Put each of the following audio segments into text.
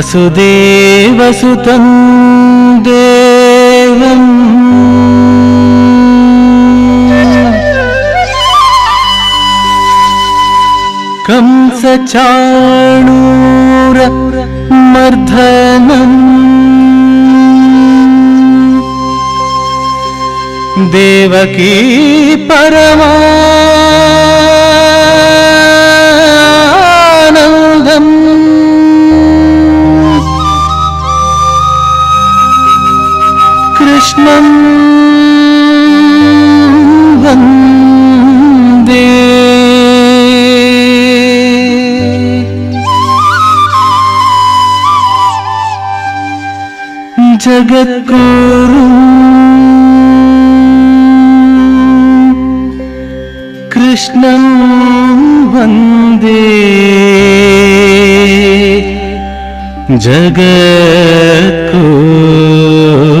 वसुदेवसुतं देवम्। कंसचाणूर मर्धनम् देवकी परमानन्दम् कृष्णं वन्दे। जगद्गुरु कृष्णं वन्दे। जगद्गुरुम्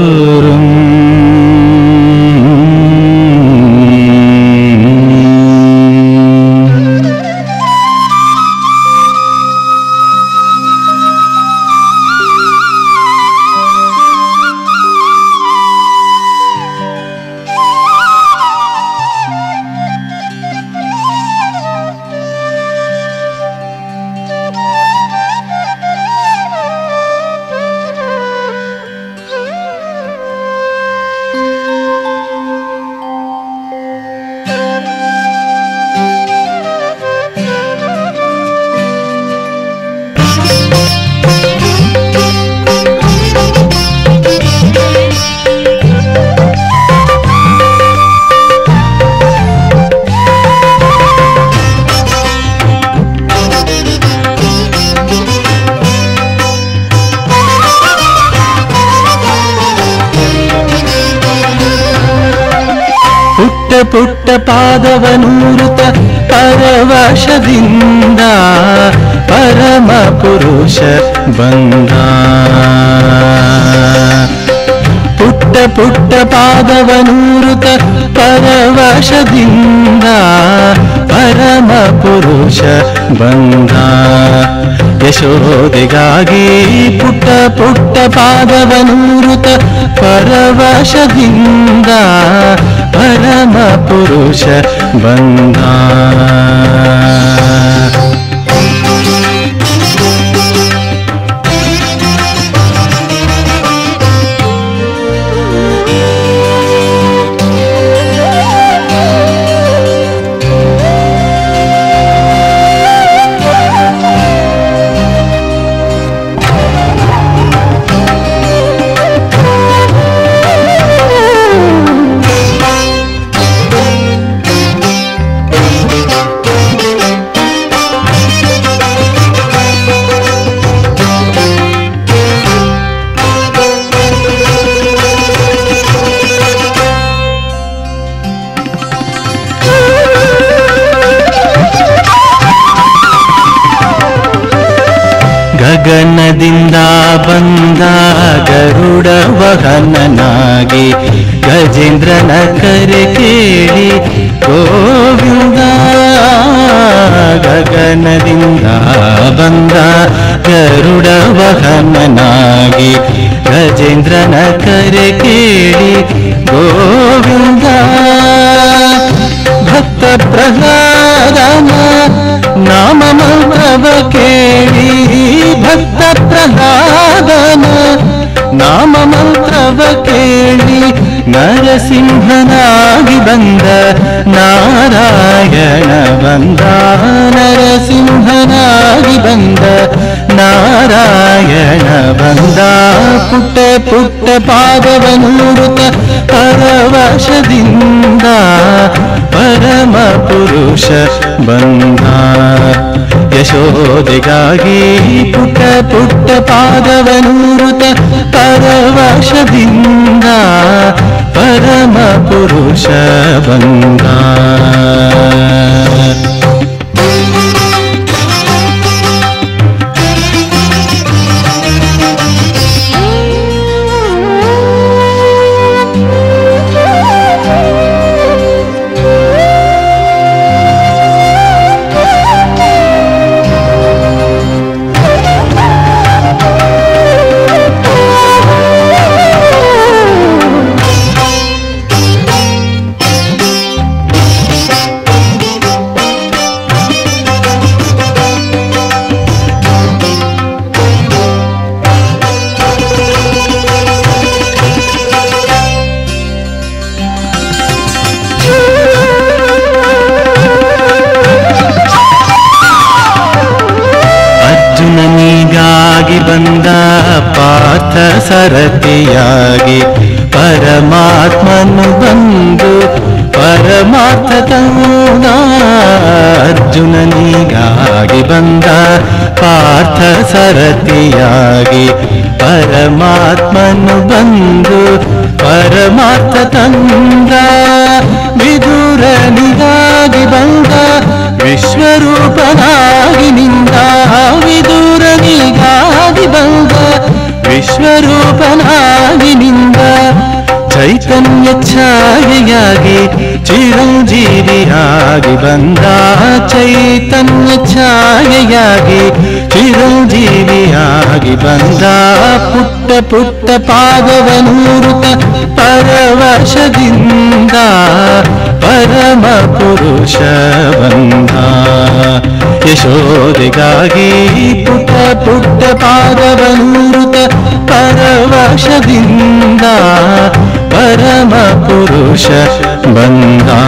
ಪುಟ್ಟ ಪುಟ್ಟ ಪಾದವನೂರುತ ಪರವಶದಿಂದ ಪರಮ ಪುರುಷ ಬಂದ ಪುಟ್ಟ ಪುಟ್ಟ ಪಾದವನೂರುತ ಪರವಶದಿಂದ ಪರಮ ಪುರುಷ ಬಂದ ಯಶೋದೆಗಾಗಿ ಪುಟ್ಟ ಪುಟ್ಟ ಪಾದವನೂರುತ ಪರವಶದಿಂದ ಪರಮ ಪುರುಷ ಬಂದ ಗಗನದಿಂದ ಬಂದ ಗರುಡ ವಹನನಾಗಿ ಗಜೇಂದ್ರನ ಕರೆ ಕೇಳಿ ಗೋವಿಂದ ಗಗನದಿಂದ ಬಂದ ಗರುಡ ವಹನನಾಗಿ ಗಜೇಂದ್ರನ ಕರೆ ಕೇಳಿ ಗೋವಿಂದ ಭಕ್ತ ಪ್ರಹ್ಲಾದನ ನಾಮ ಮಂತ್ರವ ಕೇಳಿ ಭಕ್ತ ಪ್ರಹ್ಲಾದನ ನಾಮ ಮಂತ್ರವ ಕೇಳಿ ನರಸಿಂಹನಾಗಿ ಬಂದ ನಾರಾಯಣ ಬಂದ ನರಸಿಂಹನಾಗಿ ಬಂದ ನಾರಾಯಣ ಬಂದ ಪುಟ್ಟ ಪುಟ್ಟ ಪಾದವನೂರುತ ಪರವಶದಿಂದ ಪರಮ ಪುರುಷ ಬಂದ ಯಶೋದೆಗಾಗಿ ಪುಟ್ಟ ಪುಟ್ಟ ಪಾದವನೂರುತ ಪರವಶದಿಂದ ಪರಮ ಪುರುಷ ಬಂದ ಬಂದ ಪಾರ್ಥ ಸರತಿಯಾಗಿ ಪರಮಾತ್ಮನು ಬಂದು ಪರಮಾತ್ಮ ತಂದ ಅರ್ಜುನನಿಗಾಗಿ ಬಂದ ಪಾರ್ಥ ಸರತಿಯಾಗಿ ಪರಮಾತ್ಮನು ಬಂದು ಪರಮಾರ್ಥ ತಂದ ವಿದುರನಿಗಾಗಿ ಬಂದ ವಿಶ್ವರೂಪನಾಗಿ ಚೈತನ್ಯ ಛಾಯೆಯಾಗಿ ಚಿರಂಜೀವಿಯಾಗಿ ಬಂದ ಚೈತನ್ಯ ಛಾಯೆಯಾಗಿ ಚಿರಂಜೀವಿಯಾಗಿ ಬಂದ ಪುಟ್ಟ ಪುಟ್ಟ ಪಾದವನೂರುತ ಪರವಶದಿಂದ ಪರಮ ಪುರುಷ ಬಂದ ಯಶೋದೆಗಾಗಿ ಪುಟ್ಟ ಪುಟ್ಟ ಪಾದವನೂರುತ ಪರವಶದಿಂದ परमपुरुष बन्धा